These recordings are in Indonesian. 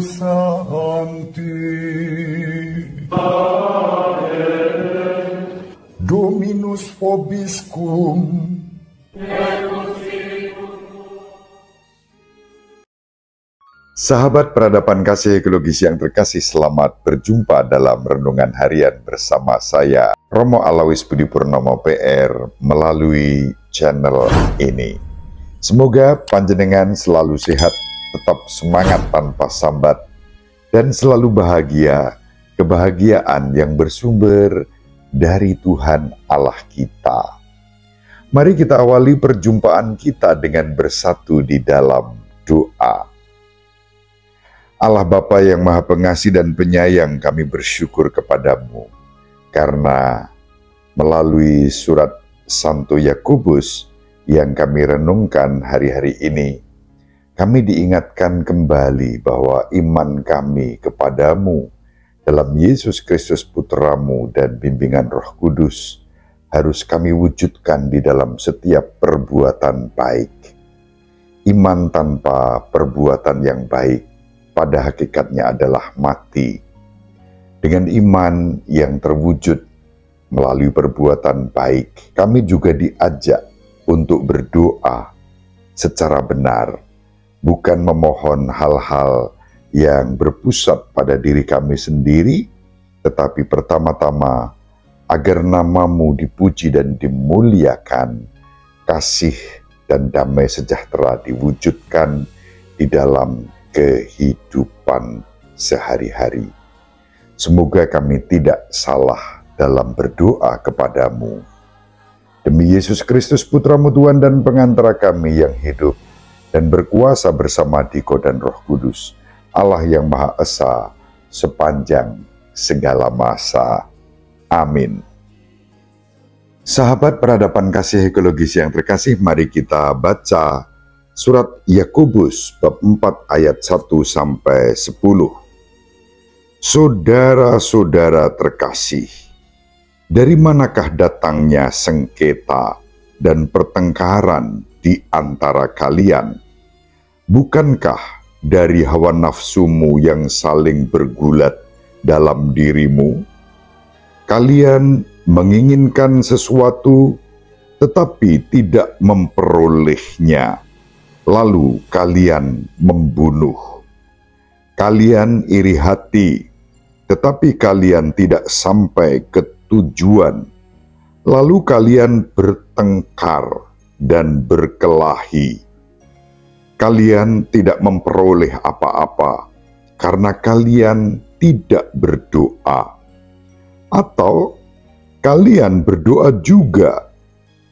Sancti. Dominus vobiscum. Sahabat peradaban kasih ekologis yang terkasih, selamat berjumpa dalam renungan harian bersama saya, Romo Alawis Budi Purnomo PR, melalui channel ini. Semoga panjenengan selalu sehat, tetap semangat tanpa sambat, dan selalu bahagia, kebahagiaan yang bersumber dari Tuhan Allah kita. Mari kita awali perjumpaan kita dengan bersatu di dalam doa. Allah Bapa yang Maha Pengasih dan Penyayang, kami bersyukur kepadamu karena melalui surat Santo Yakobus yang kami renungkan hari-hari ini, kami diingatkan kembali bahwa iman kami kepadamu dalam Yesus Kristus Putramu dan bimbingan Roh Kudus harus kami wujudkan di dalam setiap perbuatan baik. Iman tanpa perbuatan yang baik pada hakikatnya adalah mati. Dengan iman yang terwujud melalui perbuatan baik, kami juga diajak untuk berdoa secara benar, bukan memohon hal-hal yang berpusat pada diri kami sendiri, tetapi pertama-tama agar namamu dipuji dan dimuliakan, kasih dan damai sejahtera diwujudkan di dalam kehidupan sehari-hari. Semoga kami tidak salah dalam berdoa kepadamu. Demi Yesus Kristus Putramu Tuhan dan pengantara kami yang hidup dan berkuasa bersama Diko dan Roh Kudus, Allah yang Maha Esa sepanjang segala masa. Amin. Sahabat peradaban kasih ekologis yang terkasih, mari kita baca surat Yakobus bab 4 ayat 1 sampai 10. Saudara-saudara terkasih, dari manakah datangnya sengketa dan pertengkaran di antara kalian? Bukankah dari hawa nafsumu yang saling bergulat dalam dirimu? Kalian menginginkan sesuatu tetapi tidak memperolehnya lalu kalian membunuh. Kalian iri hati, tetapi kalian tidak sampai ke tujuan. Lalu kalian bertengkar dan berkelahi. Kalian tidak memperoleh apa-apa karena kalian tidak berdoa. Atau kalian berdoa juga,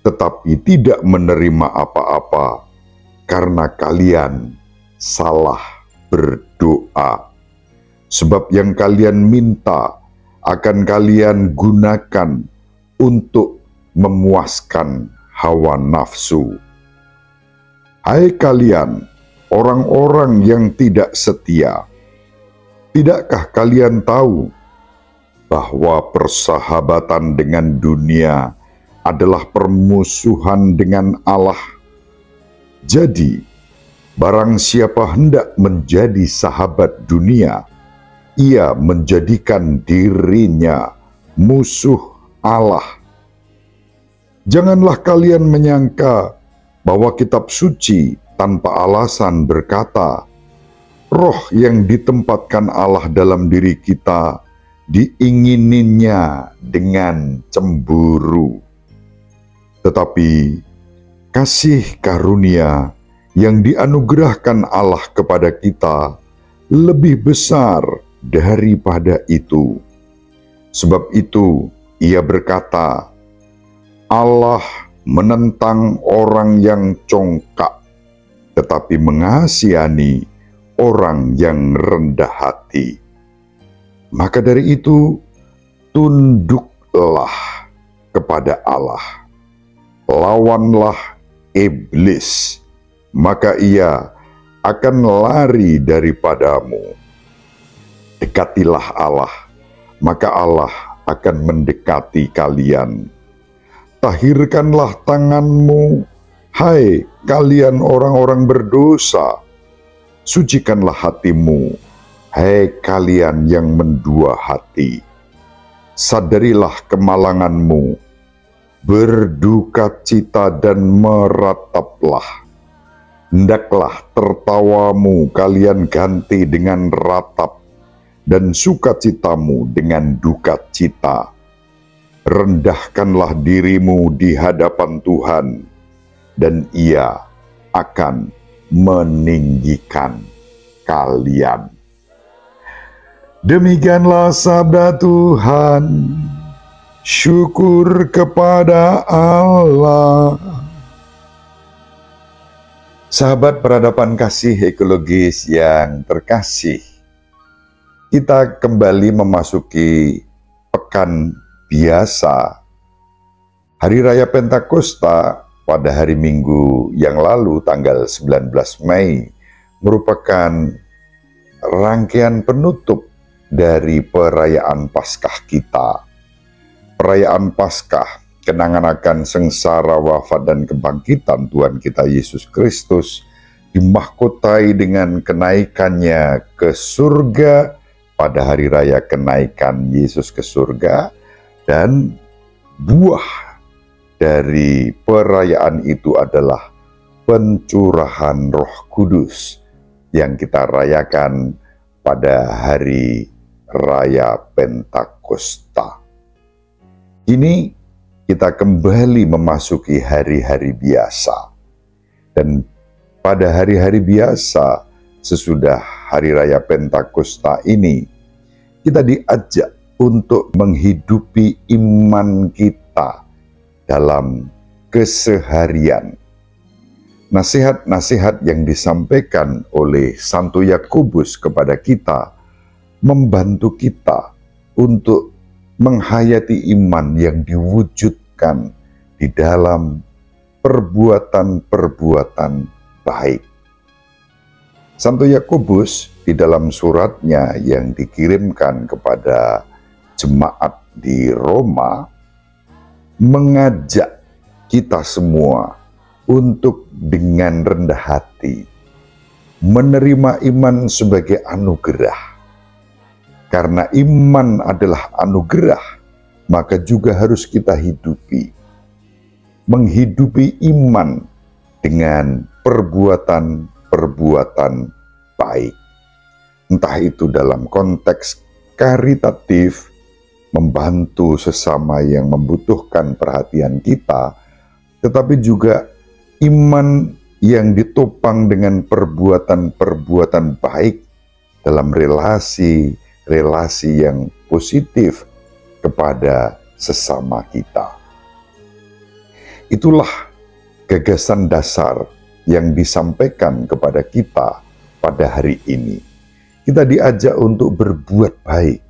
tetapi tidak menerima apa-apa karena kalian salah berdoa. Sebab yang kalian minta akan kalian gunakan untuk memuaskan hawa nafsu. Hai kalian, orang-orang yang tidak setia, tidakkah kalian tahu bahwa persahabatan dengan dunia adalah permusuhan dengan Allah? Jadi, barang siapa hendak menjadi sahabat dunia, ia menjadikan dirinya musuh Allah. Janganlah kalian menyangka bahwa kitab suci tanpa alasan berkata, roh yang ditempatkan Allah dalam diri kita diingininya dengan cemburu. Tetapi kasih karunia yang dianugerahkan Allah kepada kita lebih besar daripada itu. Sebab itu, ia berkata, "Allah menentang orang yang congkak, tetapi mengasihani orang yang rendah hati." Maka dari itu, tunduklah kepada Allah, lawanlah iblis, maka ia akan lari daripadamu. Dekatilah Allah, maka Allah akan mendekati kalian. Tahirkanlah tanganmu, hai kalian orang-orang berdosa. Sucikanlah hatimu, hai kalian yang mendua hati. Sadarilah kemalanganmu, berduka cita dan merataplah. Hendaklah tertawamu kalian ganti dengan ratap dan sukacitamu dengan duka cita. Rendahkanlah dirimu di hadapan Tuhan, dan Ia akan meninggikan kalian. Demikianlah sabda Tuhan. Syukur kepada Allah. Sahabat peradaban kasih ekologis yang terkasih, kita kembali memasuki pekan biasa. Hari Raya Pentakosta pada hari Minggu yang lalu tanggal 19 Mei merupakan rangkaian penutup dari perayaan Paskah kita. Perayaan Paskah, kenangan akan sengsara wafat dan kebangkitan Tuhan kita Yesus Kristus, dimahkotai dengan kenaikannya ke surga pada hari raya kenaikan Yesus ke surga dan buah dari perayaan itu adalah pencurahan Roh Kudus yang kita rayakan pada hari raya Pentakosta. Ini kita kembali memasuki hari-hari biasa. Dan pada hari-hari biasa sesudah hari raya Pentakosta ini, kita diajak untuk menghidupi iman kita dalam keseharian. Nasihat-nasihat yang disampaikan oleh Santo Yakobus kepada kita membantu kita untuk menghayati iman yang diwujudkan di dalam perbuatan-perbuatan baik. Santo Yakobus di dalam suratnya yang dikirimkan kepada jemaat di Roma mengajak kita semua untuk dengan rendah hati menerima iman sebagai anugerah. Karena iman adalah anugerah, maka juga harus kita hidupi. Menghidupi iman dengan perbuatan perbuatan baik. Entah itu dalam konteks karitatif, membantu sesama yang membutuhkan perhatian kita, tetapi juga iman yang ditopang dengan perbuatan-perbuatan baik dalam relasi-relasi yang positif kepada sesama kita. Itulah gagasan dasar yang disampaikan kepada kita pada hari ini. Kita diajak untuk berbuat baik,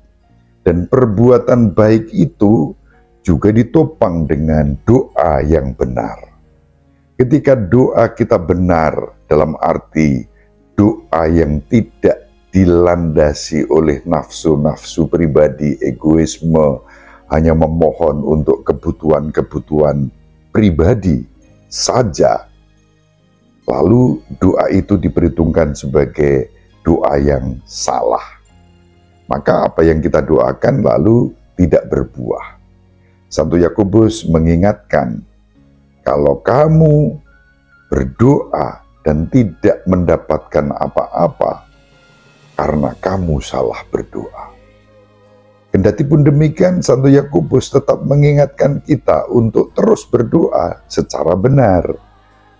dan perbuatan baik itu juga ditopang dengan doa yang benar. Ketika doa kita benar, dalam arti doa yang tidak dilandasi oleh nafsu-nafsu pribadi, egoisme, hanya memohon untuk kebutuhan-kebutuhan pribadi saja, lalu doa itu diperhitungkan sebagai doa yang salah. Maka apa yang kita doakan lalu tidak berbuah. Santo Yakobus mengingatkan, kalau kamu berdoa dan tidak mendapatkan apa-apa karena kamu salah berdoa. Kendati pun demikian, Santo Yakobus tetap mengingatkan kita untuk terus berdoa secara benar.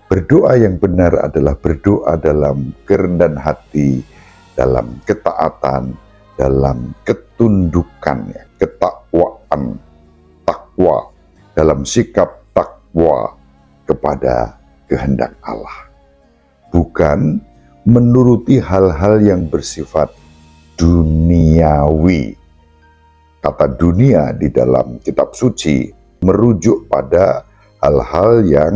Berdoa yang benar adalah berdoa dalam kerendahan hati, dalam ketaatan, dalam ketundukan, ya, ketakwaan, takwa, dalam sikap takwa kepada kehendak Allah. Bukan menuruti hal-hal yang bersifat duniawi. Kata dunia di dalam kitab suci merujuk pada hal-hal yang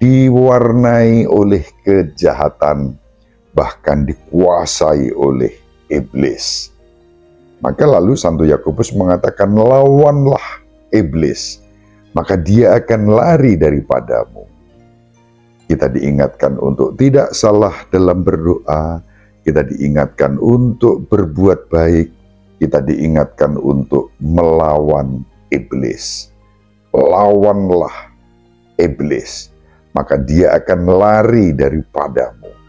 diwarnai oleh kejahatan, bahkan dikuasai oleh iblis. Maka lalu Santo Yakobus mengatakan, lawanlah iblis, maka dia akan lari daripadamu. Kita diingatkan untuk tidak salah dalam berdoa, kita diingatkan untuk berbuat baik, kita diingatkan untuk melawan iblis. Lawanlah iblis, maka dia akan lari daripadamu.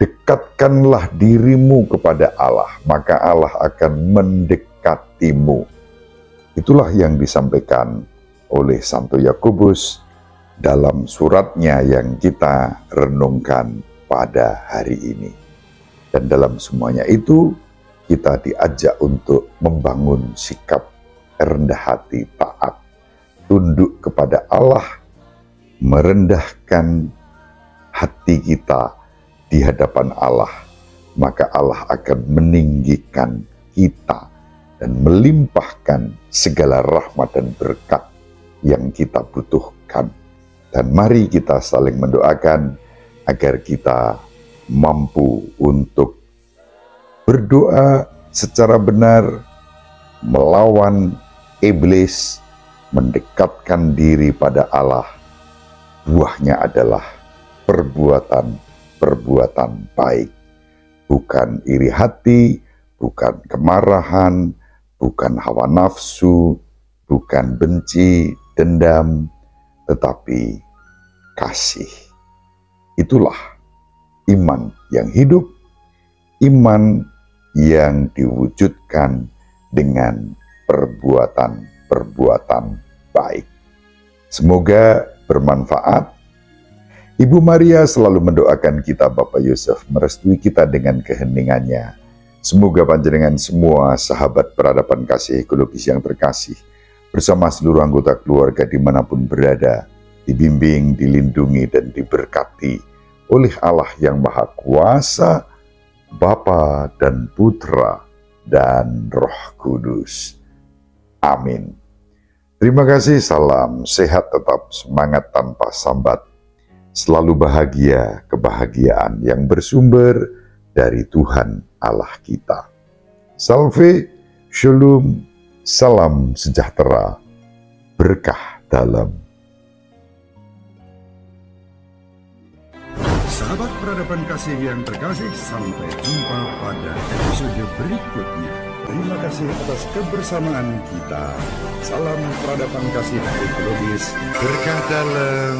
Dekatkanlah dirimu kepada Allah, maka Allah akan mendekatimu. Itulah yang disampaikan oleh Santo Yakobus dalam suratnya yang kita renungkan pada hari ini. Dan dalam semuanya itu, kita diajak untuk membangun sikap rendah hati taat, tunduk kepada Allah, merendahkan hati kita di hadapan Allah, maka Allah akan meninggikan kita dan melimpahkan segala rahmat dan berkat yang kita butuhkan dan mari kita saling mendoakan agar kita mampu untuk berdoa secara benar, melawan iblis, mendekatkan diri pada Allah. Buahnya adalah perbuatan-perbuatan baik, bukan iri hati, bukan kemarahan, bukan hawa nafsu, bukan benci, dendam, tetapi kasih. Itulah iman yang hidup, iman yang diwujudkan dengan perbuatan-perbuatan baik. Semoga bermanfaat. Ibu Maria selalu mendoakan kita Bapak Yusuf merestui kita dengan keheningannya. Semoga panjenengan semua sahabat peradaban kasih ekologis yang terkasih bersama seluruh anggota keluarga di mana pun berada, dibimbing, dilindungi, dan diberkati oleh Allah yang Maha Kuasa, Bapa dan Putra dan Roh Kudus. Amin. Terima kasih, salam sehat tetap semangat tanpa sambat. Selalu bahagia, kebahagiaan yang bersumber dari Tuhan Allah kita. Salve, Shalom, Salam sejahtera, berkah dalam. Sahabat peradaban kasih yang terkasih, sampai jumpa pada episode berikutnya. Terima kasih atas kebersamaan kita. Salam peradaban kasih ekologis, berkah dalam.